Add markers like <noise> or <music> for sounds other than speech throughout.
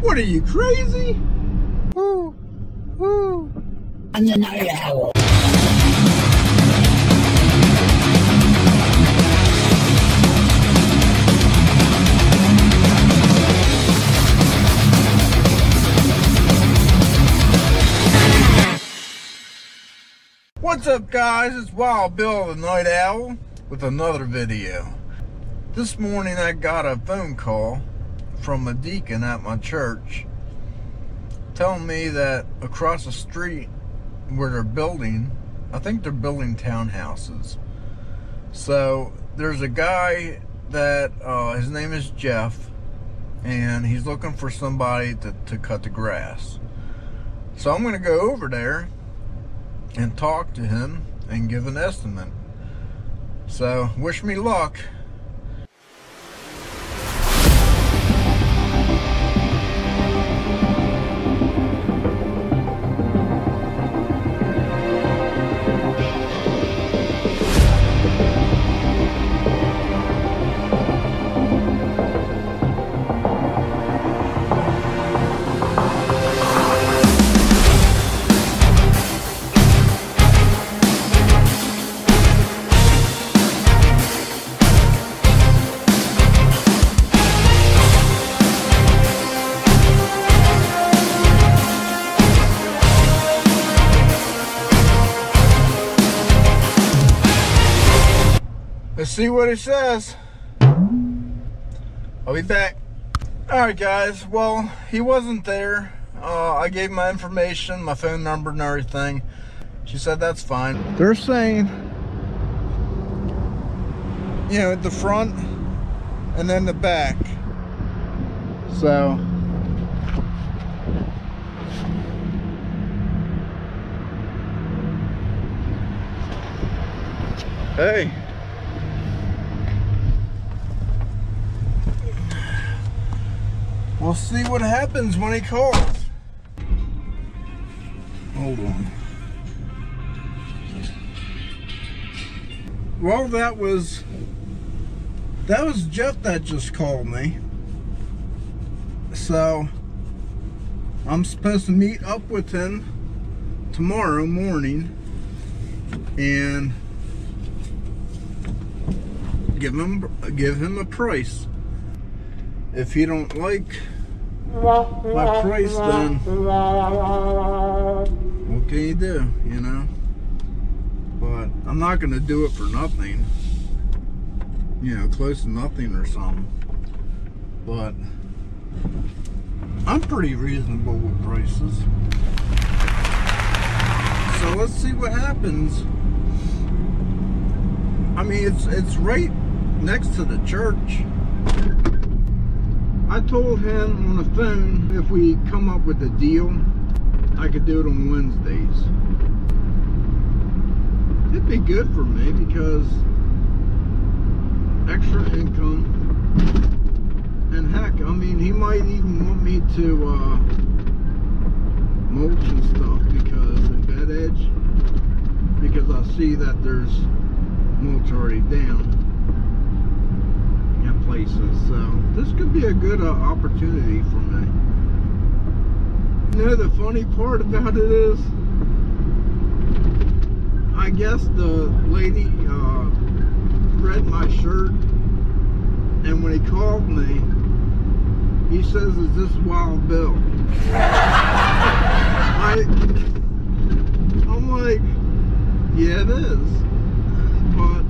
What are you crazy? Woo, woo. I'm the night owl. What's up guys, it's Wild Bill the Night Owl with another video. This morning I got a phone call from a deacon at my church telling me that across the street where they're building, I think they're building townhouses. So there's a guy that, uh, his name is Jeff, and he's looking for somebody to, to cut the grass. So I'm going to go over there and talk to him and give an estimate. So, wish me luck. See what it says. I'll be back. Alright guys, well, he wasn't there. Uh, I gave my information, my phone number and everything. She said that's fine. They're saying, you know, the front and then the back. So, hey. We'll see what happens when he calls. Hold on. Well, that was that was Jeff that just called me. So I'm supposed to meet up with him tomorrow morning and give him give him a price if you don't like my price, then what can you do, you know? But I'm not going to do it for nothing. You know, close to nothing or something. But I'm pretty reasonable with prices. So let's see what happens. I mean, it's it's right next to the church. I told him on the phone if we come up with a deal, I could do it on Wednesdays. It'd be good for me because extra income. And heck, I mean, he might even want me to uh, mulch and stuff because in bed edge, because I see that there's mulch already down places. So this could be a good uh, opportunity for me. You know, the funny part about it is, I guess the lady uh, read my shirt, and when he called me, he says, "Is this Wild Bill?" <laughs> I, I'm like, yeah, it is, but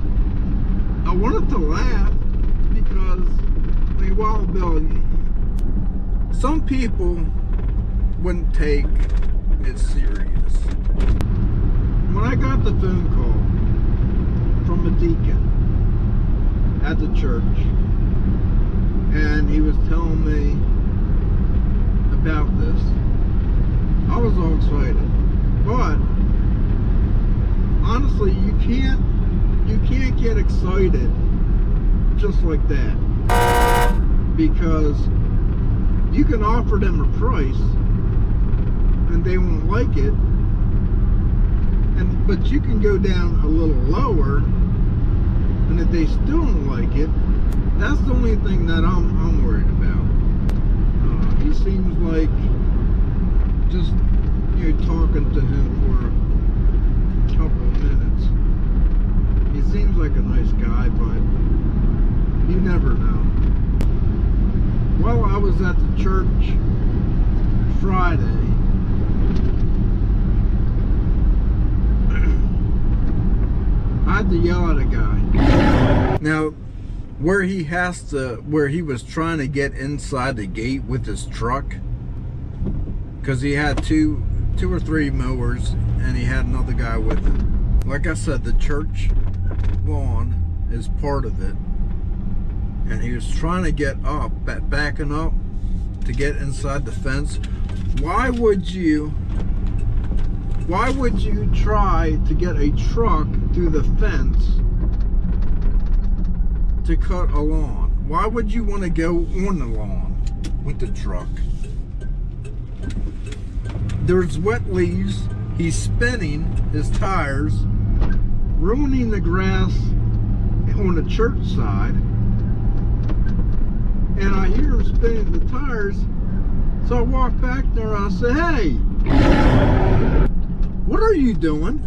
I wanted to laugh Wild Bill, some people wouldn't take it serious. When I got the phone call from a deacon at the church, and he was telling me about this, I was all excited. But honestly, you can't you can't get excited just like that because you can offer them a price and they won't like it and but you can go down a little lower and if they still don't like it that's the only thing that I'm, I'm worried about uh, he seems like just you know talking to him for a couple of minutes. He seems like a nice guy, but you never know. Well, I was at the church Friday. <clears throat> I had to yell at a guy. Now, where he has to, where he was trying to get inside the gate with his truck, because he had two, two or three mowers, and he had another guy with him. Like I said, the church lawn is part of it, and he was trying to get up, backing up to get inside the fence. Why would you? Why would you try to get a truck through the fence to cut a lawn? Why would you want to go on the lawn with the truck? There's wet leaves. He's spinning his tires, ruining the grass on the church side. And I hear him spinning the tires. So I walk back there and I say, hey, what are you doing?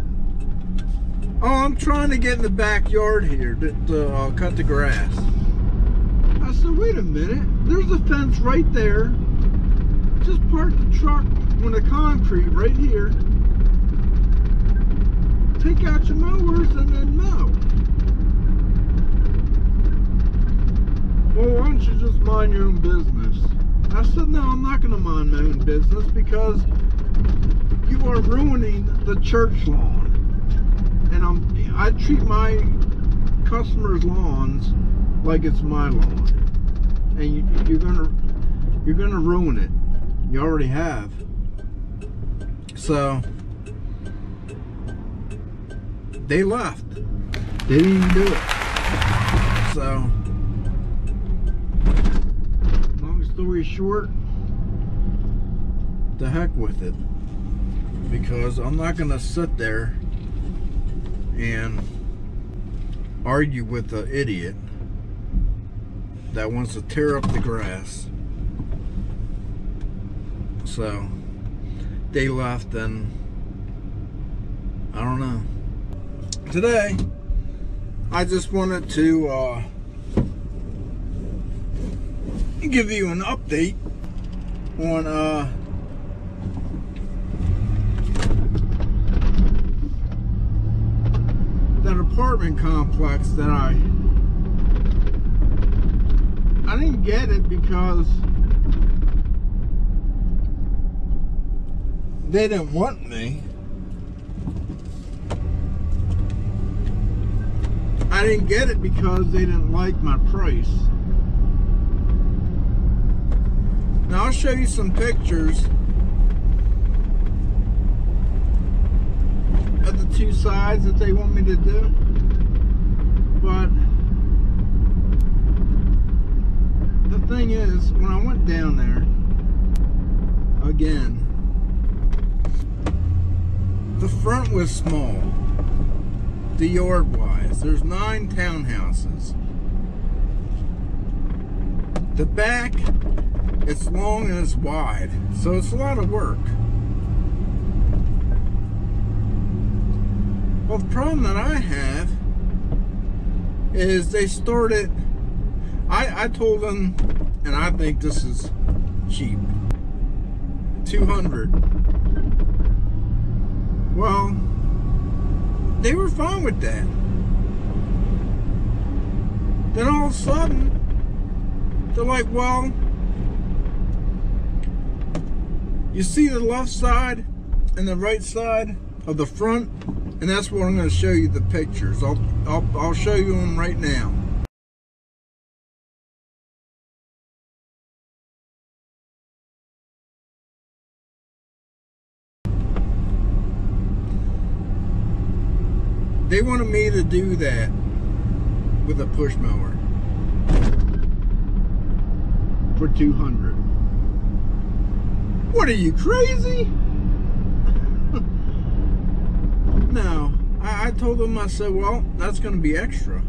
Oh, I'm trying to get in the backyard here to, to uh, cut the grass. I said, wait a minute. There's a fence right there. Just park the truck on the concrete right here. Take out your mowers and then mow. Well, why don't you just mind your own business? I said, no, I'm not going to mind my own business because you are ruining the church lawn. And I'm, I treat my customers' lawns like it's my lawn. And you, you're gonna, you're gonna ruin it. You already have. So, they left. They didn't even do it. So, short, the heck with it because I'm not going to sit there and argue with an idiot that wants to tear up the grass. So they left and I don't know. Today, I just wanted to uh, give you an update on uh, that apartment complex that I I didn't get it because they didn't want me. I didn't get it because they didn't like my price. Now I'll show you some pictures of the two sides that they want me to do. But the thing is, when I went down there, again, the front was small. The yard wise, there's nine townhouses. The back, it's long and it's wide, so it's a lot of work. Well, the problem that I have is they started. I I told them, and I think this is cheap. Two hundred. Well, they were fine with that. Then all of a sudden, they're like, well, you see the left side and the right side of the front and that's what I'm going to show you the pictures. I'll, I'll, I'll show you them right now. They wanted me to do that with a push mower for 200. What are you, crazy? <laughs> no. I, I told them, I said, well, that's going to be extra.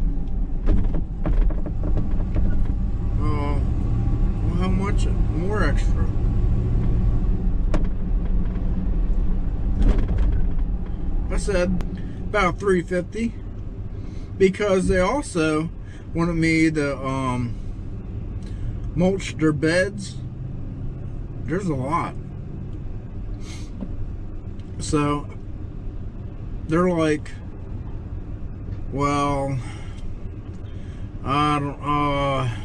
Oh, well, how much more extra? I said about 350 because they also wanted me to um, mulch their beds there's a lot. So they're like, well, I don't, uh,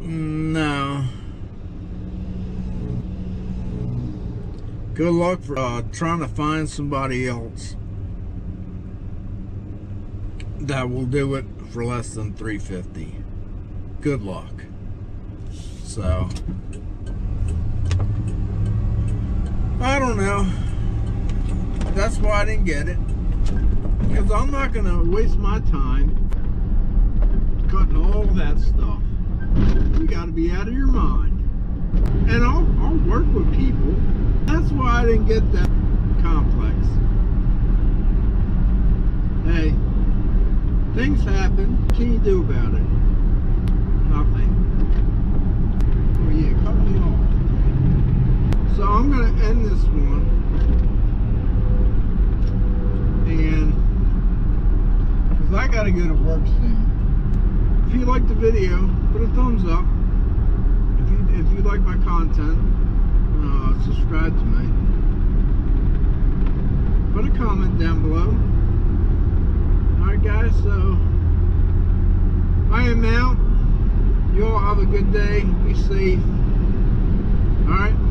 no. Good luck for uh, trying to find somebody else that will do it for less than 350 good luck so I don't know. That's why I didn't get it. Because I'm not gonna waste my time cutting all that stuff. You gotta be out of your mind. And I'll, I'll work with people. That's why I didn't get that complex. Hey Things happen. What can you do about it? Nothing. Oh yeah, cut me off. So I'm going to end this one. And, because I got to go to work soon. If you like the video, put a thumbs up. If you, if you like my content, uh, subscribe to me. Put a comment down below Alright guys. So I am out. You all have a good day. Be safe. All right.